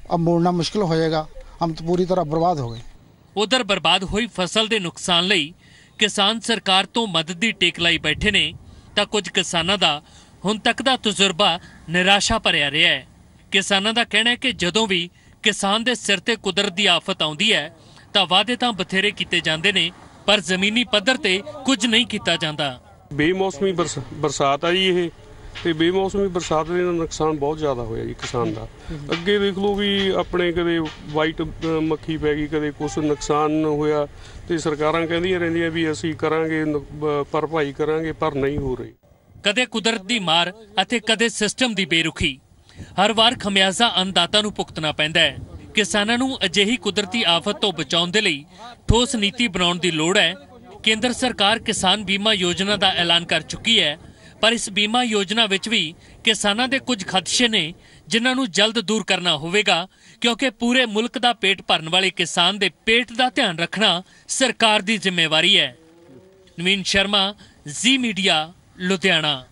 अब मोड़ना मुश्किल हो जाएगा हम तो पूरी तरह बर्बाद हो गए ਉਧਰ ਬਰਬਾਦ ਹੋਈ ਫਸਲ ਦੇ ਨੁਕਸਾਨ ਲਈ ਕਿਸਾਨ ਸਰਕਾਰ ਤੋਂ ਮਦਦ ਦੀ ਟੇਕ ਲਈ ਬੈਠੇ ਨੇ ਤਾਂ ਕੁਝ ਕਿਸਾਨਾਂ ਦਾ ਹੁਣ ਤੱਕ ਦਾ ਤਜਰਬਾ ਨਿਰਾਸ਼ਾ ਭਰਿਆ ਰਿਹਾ ਹੈ। ਕਿਸਾਨਾਂ ਦਾ ਕਹਿਣਾ ਹੈ ਕਿ ਜਦੋਂ ਵੀ ਕਿਸਾਨ ਦੇ ਸਿਰ ਤੇ ਕੁਦਰਤ ਦੀ ਆਫਤ ਆਉਂਦੀ ਹੈ, ਤਾਂ ਵਾਅਦੇ ਤਾਂ ਬਥੇਰੇ ਕੀਤੇ ਜਾਂਦੇ ਨੇ, ਪਰ ਜ਼ਮੀਨੀ ਪੱਧਰ ਤੇ ਕੁਝ ਨਹੀਂ ਕੀਤਾ ਜਾਂਦਾ। ਬੇਮੌਸਮੀ ਬਰਸਾਤ ਆ ਜੀ ਇਹ, ਤੇ ਬੇਮੌਸਮੀ ਬਰਸਾਤ ਦੇ ਨਾਲ ਨੁਕਸਾਨ ਬਹੁਤ ਜ਼ਿਆਦਾ ਹੋਇਆ ਜੀ ਕਿਸਾਨ ਦਾ। ਅੱਗੇ ਦੇਖ ਲਓ ਵੀ ਆਪਣੇ ਕਦੇ ਵਾਈਟ ਮੱਖੀ ਪੈ ਗਈ, ਕਦੇ ਕੁਛ ਨੁਕਸਾਨ ਹੋਇਆ, ਤੇ ਸਰਕਾਰਾਂ ਕਹਿੰਦੀਆਂ ਰਹਿੰਦੀਆਂ ਵੀ ਅਸੀਂ ਕਰਾਂਗੇ ਭਰਪਾਈ ਕਰਾਂਗੇ, ਪਰ ਨਹੀਂ ਹੋ ਰਹੀ। ਕਦੇ ਕੁਦਰਤ ਦੀ ਮਾਰ ਅਤੇ ਕਦੇ ਸਿਸਟਮ ਦੀ ਬੇਰੁਖੀ। ਹਰ ਵਾਰ ਖਮਿਆਜ਼ਾ ਅੰਨਦਾਤਾ ਨੂੰ ਭੁਗਤਣਾ ਪੈਂਦਾ ਹੈ। ਕਿਸਾਨਾਂ ਨੂੰ ਅਜਿਹੀ ਕੁਦਰਤੀ ਆਫਤ ਤੋਂ ਬਚਾਉਣ ਦੇ ਲਈ ਠੋਸ ਨੀਤੀ ਬਣਾਉਣ ਦੀ ਲੋੜ ਹੈ। ਕੇਂਦਰ ਸਰਕਾਰ ਕਿਸਾਨ ਬੀਮਾ ਯੋਜਨਾ ਦਾ ਐਲਾਨ ਕਰ ਚੁੱਕੀ ਹੈ, ਪਰ ਇਸ ਬੀਮਾ ਯੋਜਨਾ ਵਿੱਚ ਵੀ ਕਿਸਾਨਾਂ ਦੇ ਕੁਝ ਖਦਸ਼ੇ ਨੇ, ਜਿਨ੍ਹਾਂ ਨੂੰ ਜਲਦ ਦੂਰ ਕਰਨਾ ਹੋਵੇਗਾ, ਕਿਉਂਕਿ ਪੂਰੇ ਮੁਲਕ ਦਾ ਪੇਟ ਭਰਨ ਵਾਲੇ ਕਿਸਾਨ ਦੇ ਪੇਟ ਦਾ ਧਿਆਨ ਰੱਖਣਾ ਸਰਕਾਰ ਦੀ ਜ਼ਿੰਮੇਵਾਰੀ ਹੈ। Naveen Sharma, Zee Media Ludhiana.